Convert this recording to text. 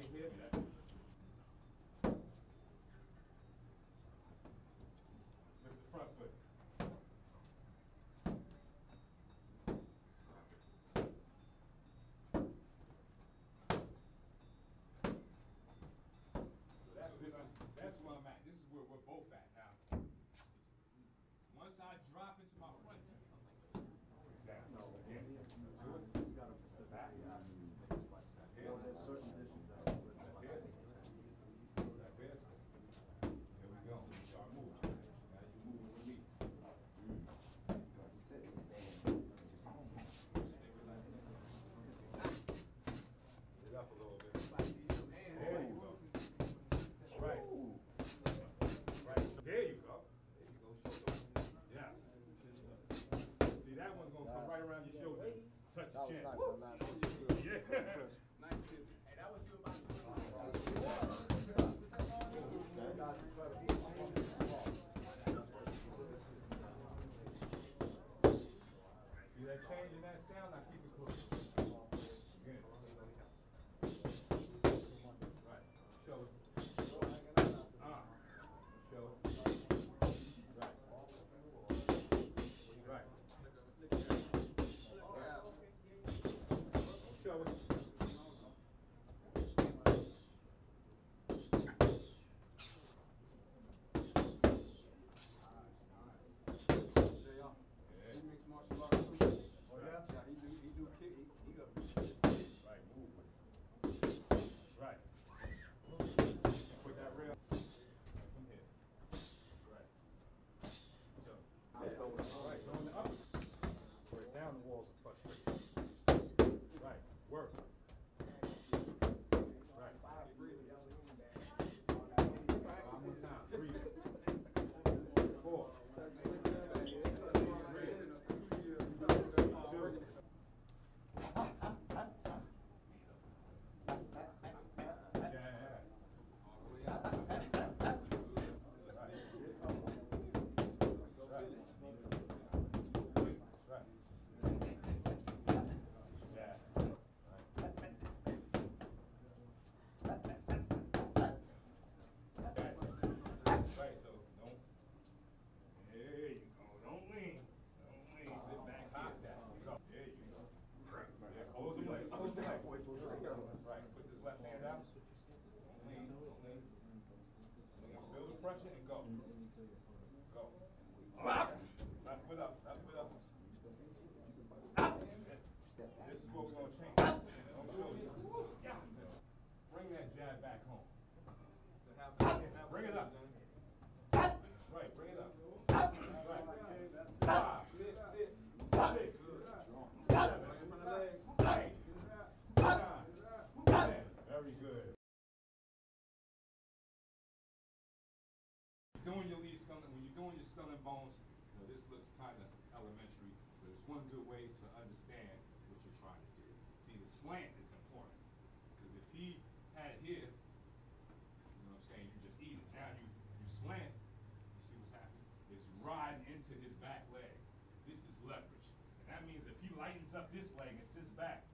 right here. Chin. nice on that. Yeah. Nice tip. Hey, that was still about See that change in that sound? Now keep it close. Good. Right. Show it. Ah. Show it. Right. Right. Show it. JR. Yeah. He mixed martial arts too. Oh, yeah? Yeah, he do, he do kick, he, he go. Right, move with it. Right. Put that rail from here. Right. So. Right, going up. Work down the walls of frustration. Right, work. Bring that jab back home. Bring it up. Right, bring it up. Right. Very good. Doing your lead skull, when you're doing your and bones, you know, this looks kind of elementary, but it's one good way to understand what you're trying to do. See, the slant is he had it here, you know what I'm saying, you just eat it. Now you, you slant, you see what's happening? It's riding into his back leg. This is leverage. And that means if he lightens up this leg and sits back,